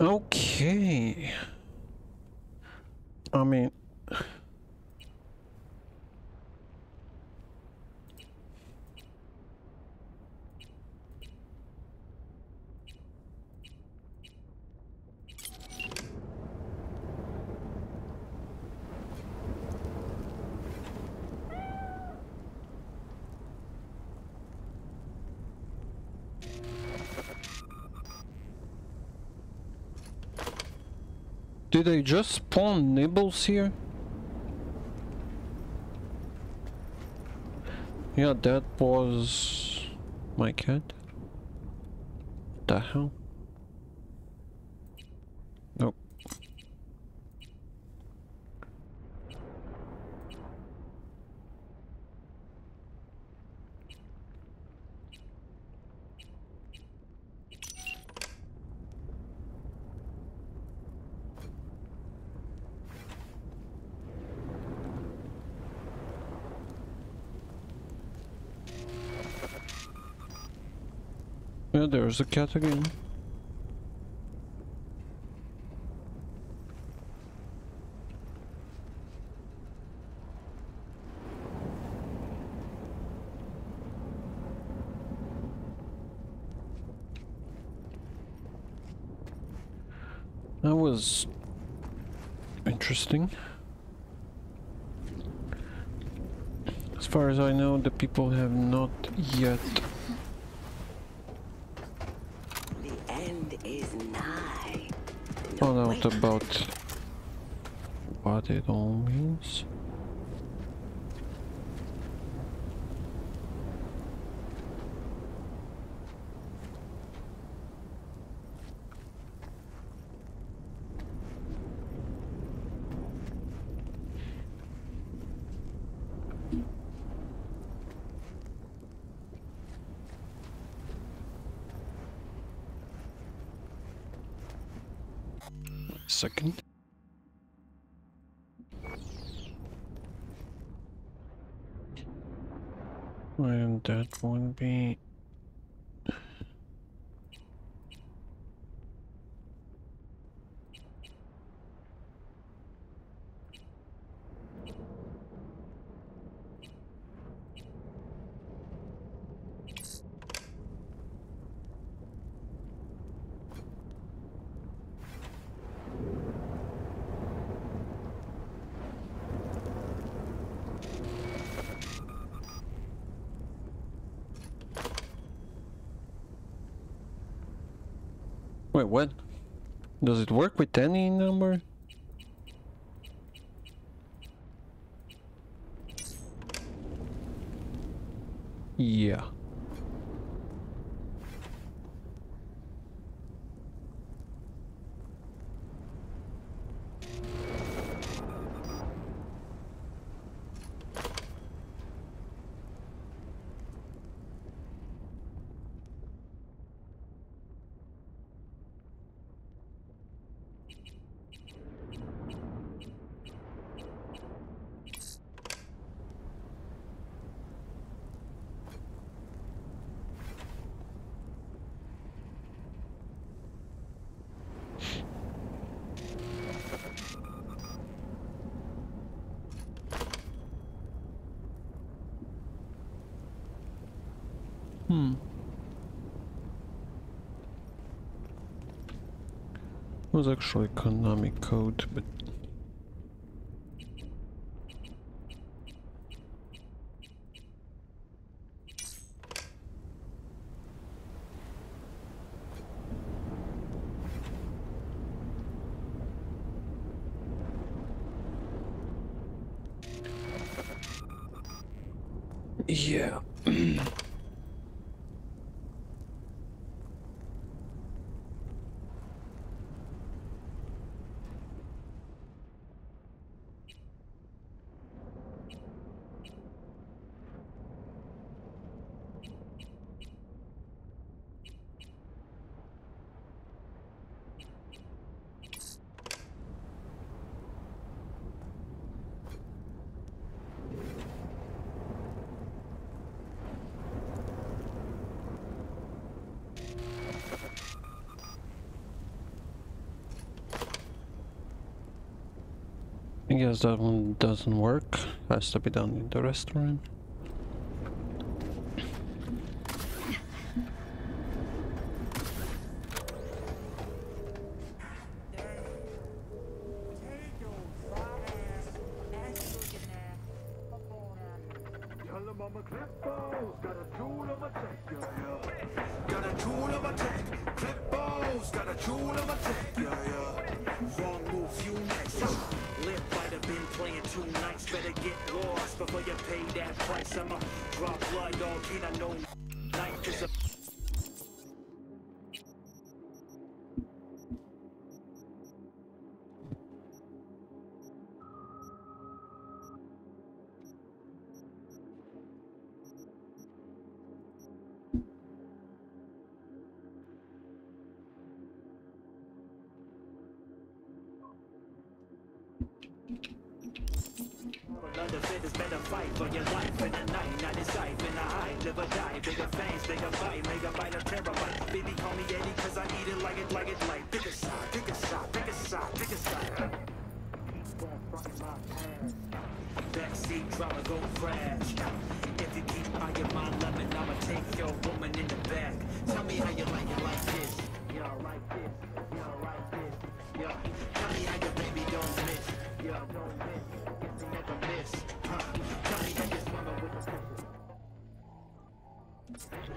Okay. I mean... Did I just spawn nibbles here? Yeah, that was my cat. What the hell? There's a cat again. That was interesting. As far as I know, the people have not yet found out about what it all means. Second. And that won't be Wait, what? Does it work with any number? Yeah. Hmm. Was actually Konami code, but guess that one doesn't work. Has to be done in the restaurant. Got a. Got a tech, yeah, yeah. Move, you next. Been playing two nights. Better get lost before you pay that price. I'ma drop blood on kid. I know Is better fight for your life in the night. Not decide in the hide, live or die. Bigger fangs, bigger bite, megabyte of terabyte. Baby, call me Eddie, cause I eat it like it, like it, like. Pick a side, pick a side, pick a side, pick a side. Backseat drama go crash. If you keep eyeing my lemon, I'ma take your woman in the back. Tell me how you like it like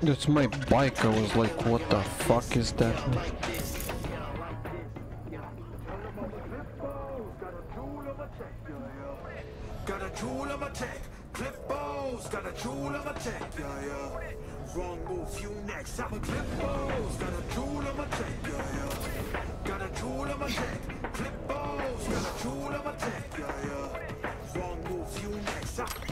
That's my bike. I was like, what the fuck is that? Got a tool on my tech, Clippos, got a tool on my tech, yeah, yeah. Wrong move, you next. I'm a Clippos, got a tool on my tech, yeah, yeah. Got a tool on my tech, Clippos, got a tool on my tech, yeah, yeah. Wrong move, you next.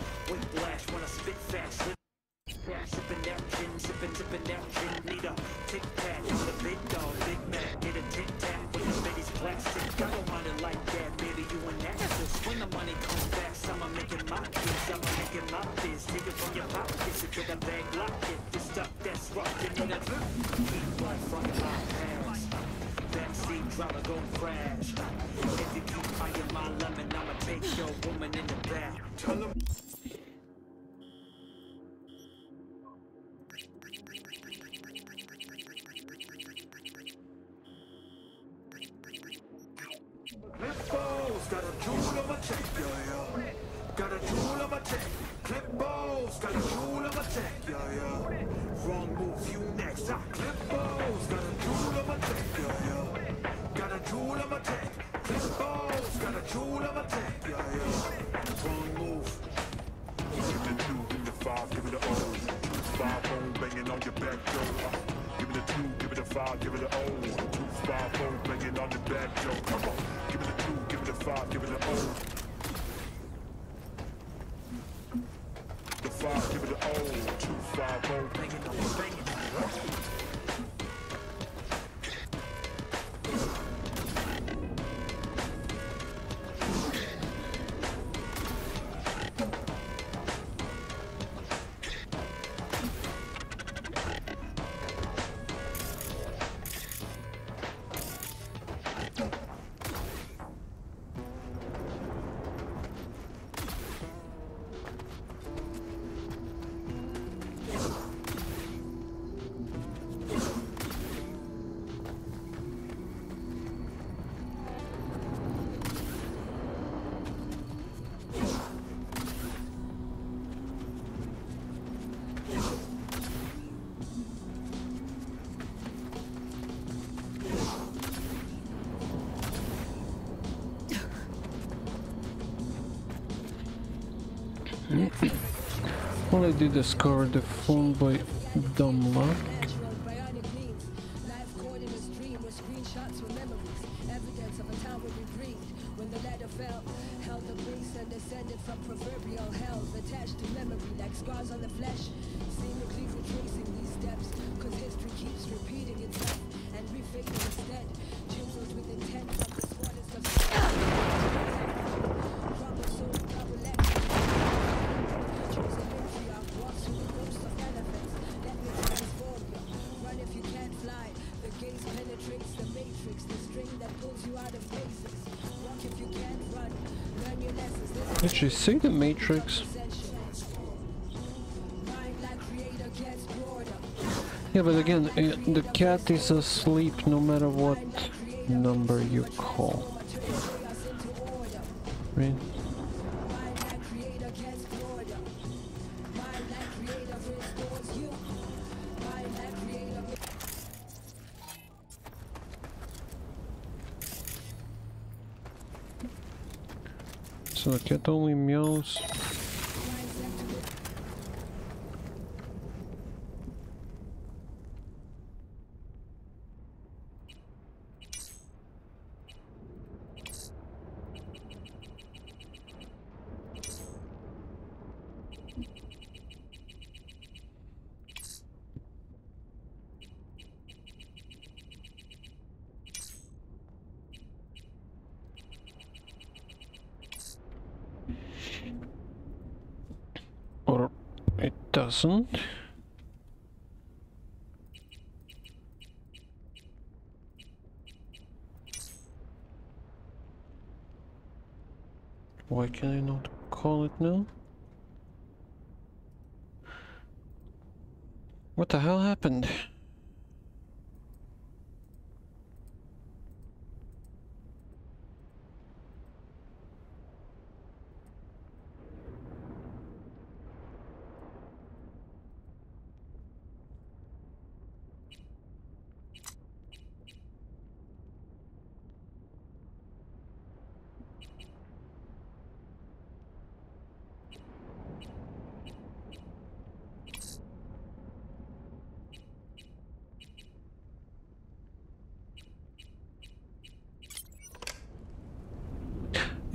Tool my tech, yeah, yeah. Wrong move. Give me the two, give me the five, give me the O. Five home banging on your back door. Give me the two, give me the five, give me the O. Two five home banging on your back door. Come on, give me the two, give me the five, give me the O. Well, I did discover the phone by dumb luck. Did she the Matrix? Yeah, but again, eh, the cat is asleep no matter what number you call. Right? Aqui estão é imenso. doesn't. Why can I not call it now? What the hell happened?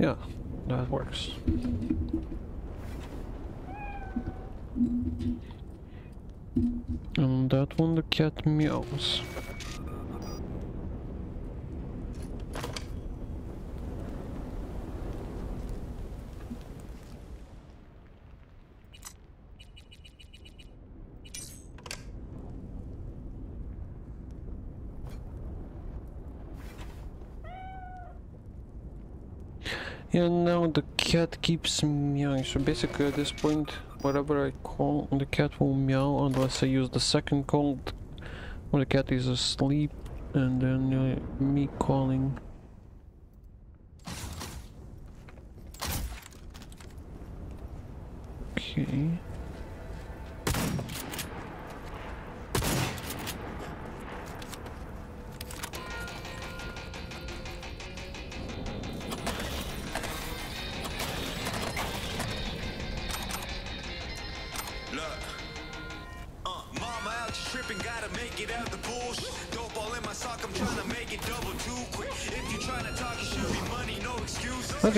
Yeah, that works. And that one, the cat meows. And now the cat keeps meowing, so basically at this point, whatever I call, the cat will meow unless I use the second call when the cat is asleep, and then uh, me calling. Okay.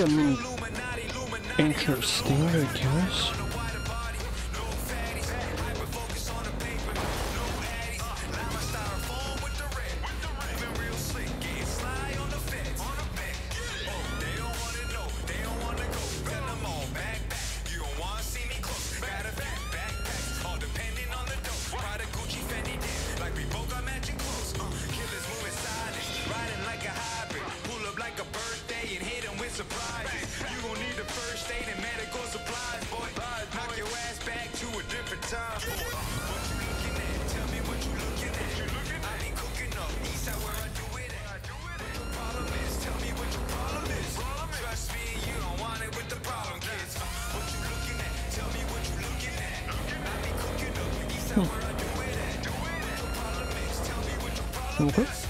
look. Interesting, I guess. surprise.